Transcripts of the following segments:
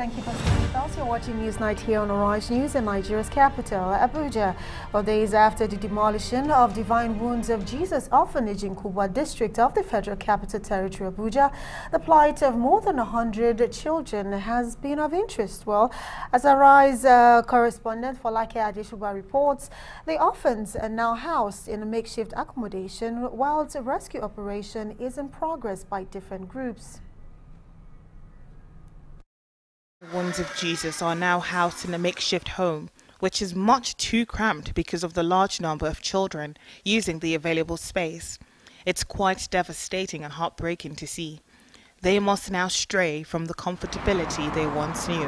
Thank you for staying with us. You're watching Newsnight here on Arise News in Nigeria's capital, Abuja. Well, days after the demolition of Divine Wounds of Jesus Orphanage in Kubwa district of the Federal Capital Territory, of Abuja, the plight of more than 100 children has been of interest. Well, as Arise uh, correspondent Folake Adesuba reports, the orphans are now housed in a makeshift accommodation while a rescue operation is in progress by different groups. Wounds of Jesus are now housed in a makeshift home, which is much too cramped because of the large number of children using the available space. It's quite devastating and heartbreaking to see. They must now stray from the comfortability they once knew.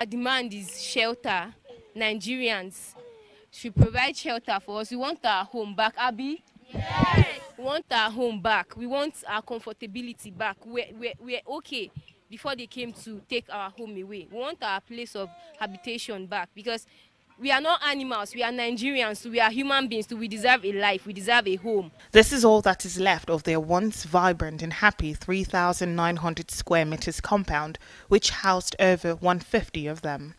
Our demand is shelter. Nigerians should provide shelter for us. We want our home back, Abby. Yes. We want our home back. We want our comfortability back. We're, we're, we're okay before they came to take our home away. We want our place of habitation back because we are not animals, we are Nigerians, we are human beings, so we deserve a life, we deserve a home. This is all that is left of their once vibrant and happy 3,900 square meters compound, which housed over 150 of them.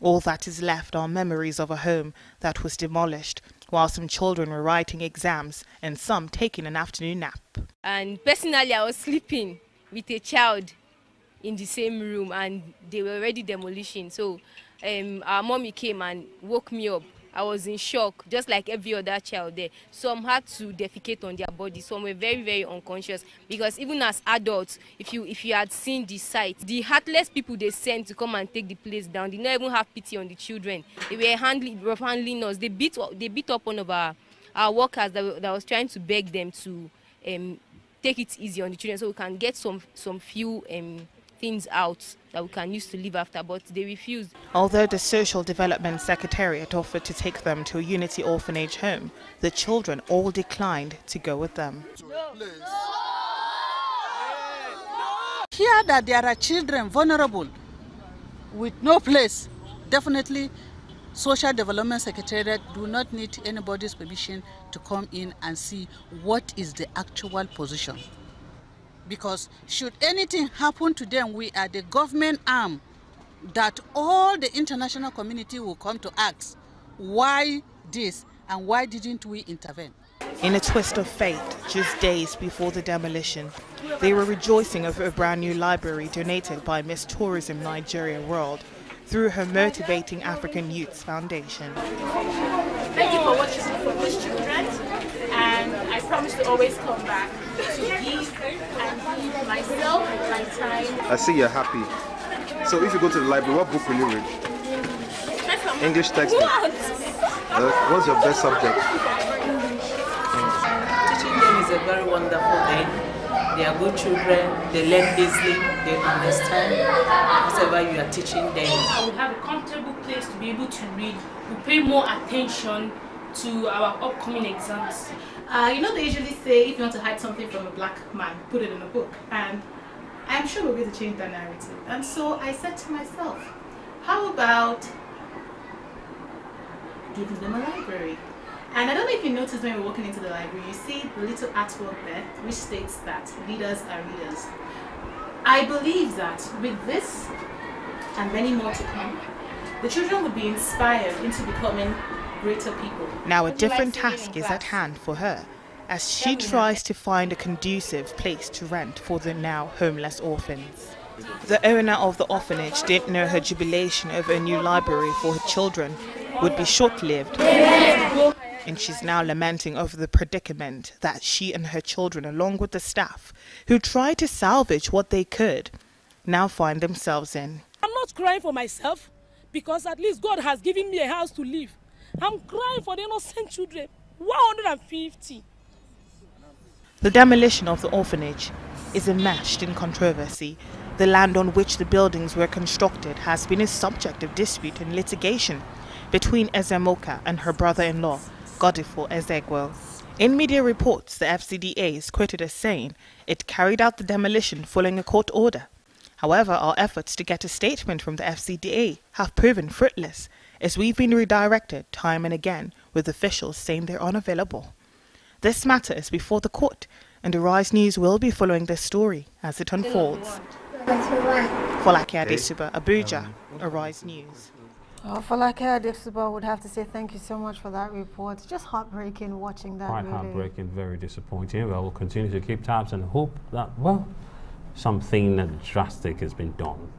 All that is left are memories of a home that was demolished, while some children were writing exams and some taking an afternoon nap. And personally, I was sleeping with a child in the same room and they were already demolishing. So um, our mommy came and woke me up. I was in shock, just like every other child there. Some had to defecate on their body. Some were very, very unconscious because even as adults, if you if you had seen the site, the heartless people they sent to come and take the place down, they not even have pity on the children. They were handling, rough handling us. They beat they beat up one of our our workers that, that was trying to beg them to um, take it easy on the children so we can get some some few um, things out that we can use to live after, but they refused. Although the Social Development Secretariat offered to take them to a Unity orphanage home, the children all declined to go with them. Here that there are children vulnerable with no place, definitely Social Development Secretariat do not need anybody's permission to come in and see what is the actual position because should anything happen to them, we are the government arm that all the international community will come to ask why this and why didn't we intervene. In a twist of fate, just days before the demolition, they were rejoicing over a brand new library donated by Miss Tourism Nigeria World through her Motivating African Youths Foundation. Thank you for watching for these children and I promise to always come back to give and give myself my time. I see you're happy. So if you go to the library, what book will you read? English textbook. What? Uh, what's your best subject? Teaching them is a very wonderful thing. They are good children, they learn easily, they understand whatever you are teaching them. We have a comfortable place to be able to read. We pay more attention to our upcoming exams. Uh, you know, they usually say if you want to hide something from a black man, put it in a book. And I'm sure we're going to change that narrative. And so I said to myself, how about giving them a library? And I don't know if you noticed when we are walking into the library, you see the little artwork there, which states that leaders are readers. I believe that with this and many more to come, the children would be inspired into becoming greater people. Now a different task is at hand for her as she tries to find a conducive place to rent for the now homeless orphans. The owner of the orphanage didn't know her jubilation over a new library for her children would be short-lived. And she's now lamenting over the predicament that she and her children, along with the staff, who tried to salvage what they could, now find themselves in. I'm not crying for myself because at least God has given me a house to live. I'm crying for the innocent children. 150. The demolition of the orphanage is enmeshed in controversy. The land on which the buildings were constructed has been a subject of dispute and litigation between Ezemoka and her brother-in-law, Godifo Ezegwel. In media reports, the FCDA is quoted as saying it carried out the demolition following a court order. However, our efforts to get a statement from the FCDA have proven fruitless as we've been redirected time and again with officials saying they're unavailable. This matter is before the court, and Arise News will be following this story as it unfolds. Folake Adesuba, Abuja, um, Arise News. Oh, well, Folake Adesuba would have to say thank you so much for that report. Just heartbreaking watching that. Quite really. heartbreaking, very disappointing. Well, we'll continue to keep tabs and hope that, well, something drastic has been done